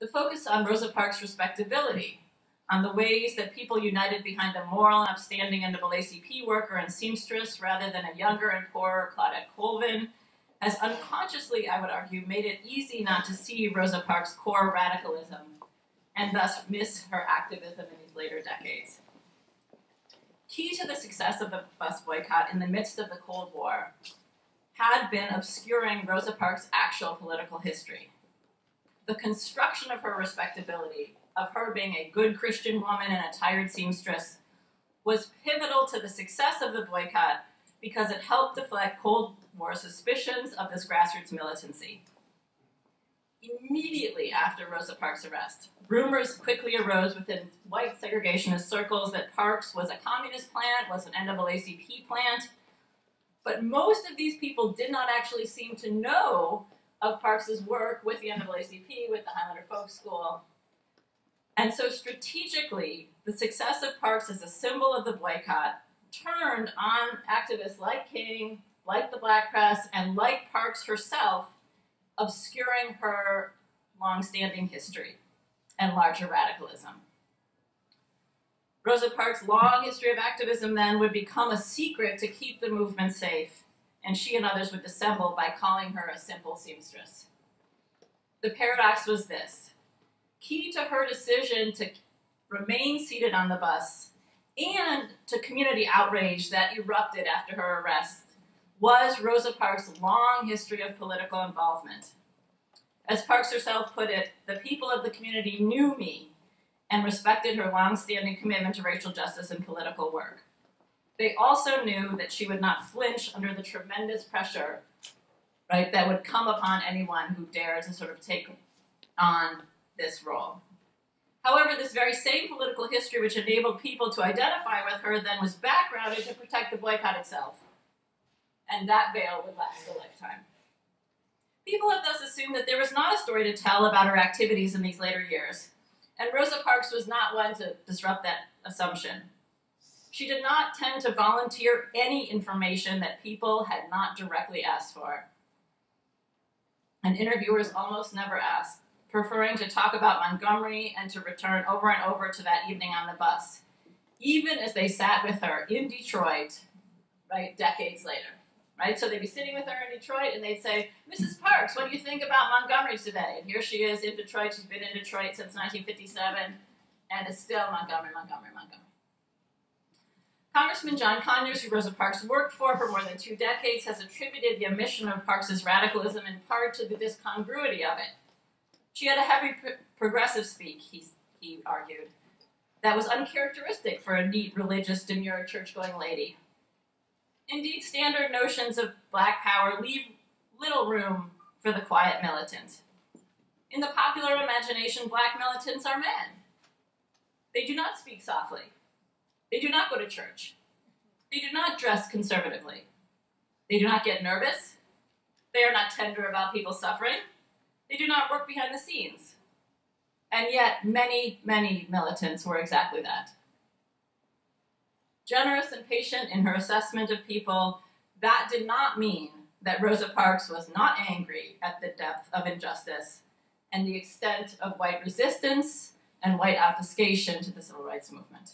The focus on Rosa Parks' respectability, on the ways that people united behind a moral and upstanding NAACP worker and seamstress rather than a younger and poorer Claudette Colvin, has unconsciously, I would argue, made it easy not to see Rosa Parks' core radicalism and thus miss her activism in these later decades. Key to the success of the bus boycott in the midst of the Cold War had been obscuring Rosa Parks' actual political history. The construction of her respectability, of her being a good Christian woman and a tired seamstress, was pivotal to the success of the boycott because it helped deflect Cold War suspicions of this grassroots militancy. Immediately after Rosa Parks' arrest, rumors quickly arose within white segregationist circles that Parks was a communist plant, was an NAACP plant, but most of these people did not actually seem to know of Parks's work with the NAACP, with the Highlander Folk School. And so strategically, the success of Parks as a symbol of the boycott turned on activists like King, like the Black Press, and like Parks herself, obscuring her long-standing history and larger radicalism. Rosa Parks' long history of activism then would become a secret to keep the movement safe, and she and others would dissemble by calling her a simple seamstress. The paradox was this. Key to her decision to remain seated on the bus and to community outrage that erupted after her arrest was Rosa Parks' long history of political involvement. As Parks herself put it, the people of the community knew me and respected her long-standing commitment to racial justice and political work. They also knew that she would not flinch under the tremendous pressure, right, that would come upon anyone who dared to sort of take on this role. However, this very same political history which enabled people to identify with her then was backgrounded to protect the boycott itself. And that veil would last a lifetime. People have thus assumed that there was not a story to tell about her activities in these later years, and Rosa Parks was not one to disrupt that assumption. She did not tend to volunteer any information that people had not directly asked for. And interviewers almost never asked, preferring to talk about Montgomery and to return over and over to that evening on the bus, even as they sat with her in Detroit, right, decades later. Right? So they'd be sitting with her in Detroit and they'd say, Mrs. Parks, what do you think about Montgomery today? And here she is in Detroit. She's been in Detroit since 1957 and is still Montgomery, Montgomery, Montgomery. Congressman John Conyers, who Rosa Parks worked for for more than two decades, has attributed the omission of Parks's radicalism in part to the discongruity of it. She had a heavy progressive speak, he, he argued, that was uncharacteristic for a neat, religious, demure, church-going lady. Indeed, standard notions of black power leave little room for the quiet militant. In the popular imagination, black militants are men. They do not speak softly. They do not go to church. They do not dress conservatively. They do not get nervous. They are not tender about people suffering. They do not work behind the scenes. And yet, many, many militants were exactly that. Generous and patient in her assessment of people, that did not mean that Rosa Parks was not angry at the depth of injustice and the extent of white resistance and white obfuscation to the civil rights movement.